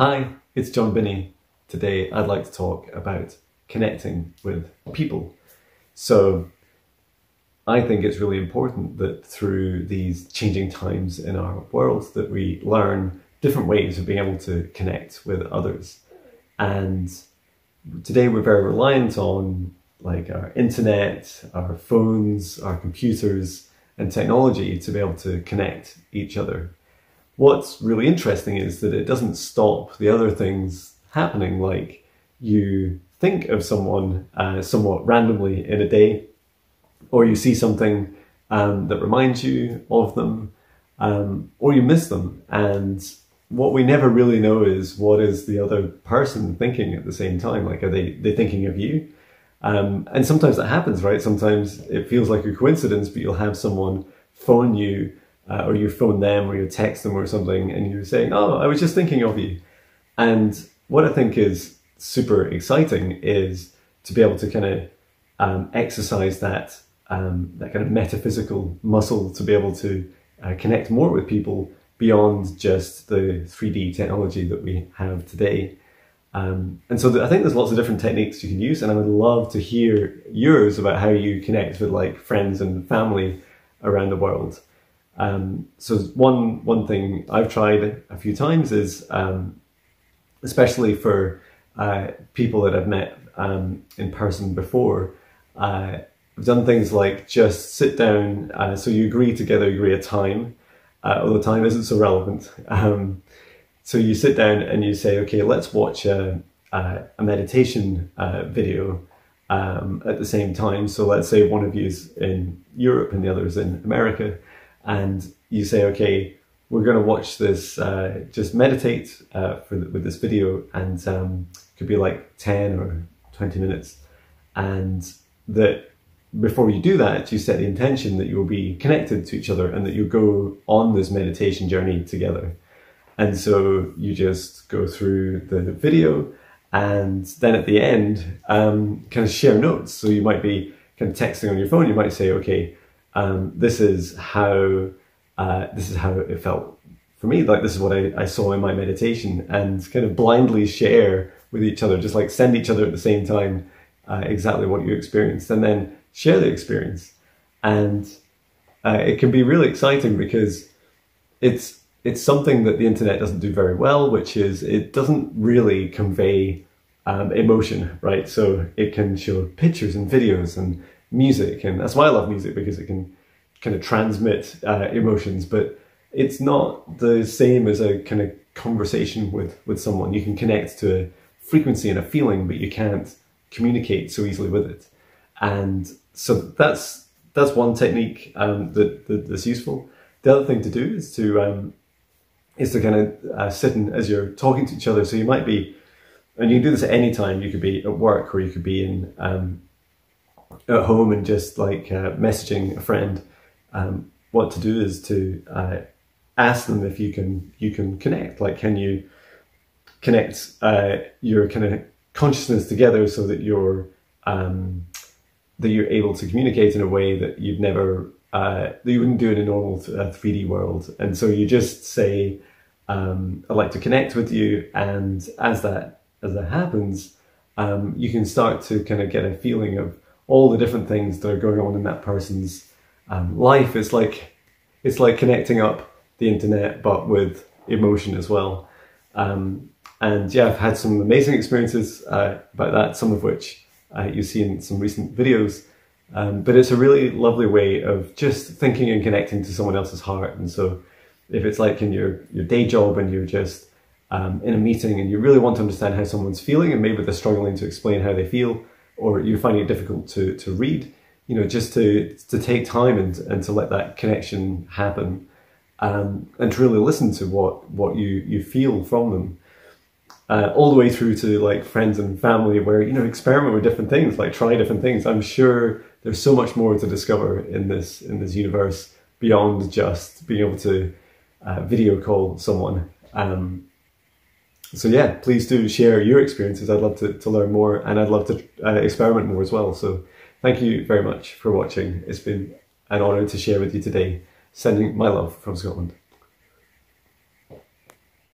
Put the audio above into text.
Hi, it's Jon Binnie. Today I'd like to talk about connecting with people. So I think it's really important that through these changing times in our world that we learn different ways of being able to connect with others. And today we're very reliant on like our internet, our phones, our computers and technology to be able to connect each other. What's really interesting is that it doesn't stop the other things happening like you think of someone uh, somewhat randomly in a day or you see something um, that reminds you of them, um, or you miss them. And what we never really know is what is the other person thinking at the same time. Like, are they they thinking of you? Um, and sometimes that happens, right? Sometimes it feels like a coincidence, but you'll have someone phone you, uh, or you phone them, or you text them, or something, and you're saying, "Oh, I was just thinking of you." And what I think is super exciting is to be able to kind of um, exercise that um, that kind of metaphysical muscle to be able to uh, connect more with people beyond just the 3D technology that we have today. Um, and so th- I think there's lots of different techniques you can use, and I would love to hear yours about how you connect with like friends and family around the world. Um, so one one thing I've tried a few times is, um, especially for uh, people that I've met um, in person before, uh, I've done things like just sit down, uh, so you agree together, agree a time, uh, although time isn't so relevant. Um, so you sit down and you say, okay, let's watch a, a, a meditation uh, video um, at the same time. So let's say one of you is in Europe and the other is in America, and you say, okay, we're going to watch this, uh, just meditate uh, for the, with this video, and um, could be like 10 or 20 minutes. And that before you do that, you set the intention that you will be connected to each other and that you'll go on this meditation journey together. And so you just go through the video and then at the end, um, kind of share notes. So you might be kind of texting on your phone. You might say, okay, um, this is how, uh, this is how it felt for me. Like this is what I, I saw in my meditation and kind of blindly share with each other, just like send each other at the same time, uh, exactly what you experienced. And then share the experience. And uh, it can be really exciting because it's it's something that the internet doesn't do very well, which is it doesn't really convey um, emotion, right? So it can show pictures and videos and music, and that's why I love music because it can kind of transmit uh, emotions, but it's not the same as a kind of conversation with with someone. You can connect to a frequency and a feeling, but you can't communicate so easily with it. And so that's that's one technique um, that, that, that's useful. The other thing to do is to um, is to kind of uh, sit in as you're talking to each other. So you might be, and you can do this at any time. You could be at work, or you could be in um, at home and just like uh, messaging a friend. Um, what to do is to uh, ask them if you can you can connect. Like, can you connect uh, your kind of consciousness together so that you're um, that you're able to communicate in a way that you've never uh, that you wouldn't do in a normal uh, 3D world. And so you just say, um, "I'd like to connect with you," and as that as that happens, um, you can start to kind of get a feeling of all the different things that are going on in that person's um, life. It's like it's like connecting up the internet, but with emotion as well. Um, and yeah, I've had some amazing experiences uh, about that. Some of which uh, you see in some recent videos. Um, but it's a really lovely way of just thinking and connecting to someone else's heart. And so if it's like in your, your day job and you're just um, in a meeting and you really want to understand how someone's feeling and maybe they're struggling to explain how they feel or you're finding it difficult to, to read, you know, just to, to take time and, and to let that connection happen um, and to really listen to what, what you, you feel from them. Uh, all the way through to like friends and family where you know experiment with different things like try different things. I'm sure there's so much more to discover in this in this universe beyond just being able to uh, video call someone um, so yeah please do share your experiences. I'd love to, to learn more and i'd love to uh, experiment more as well. So thank you very much for watching. It's been an honor to share with you today. Sending my love from scotland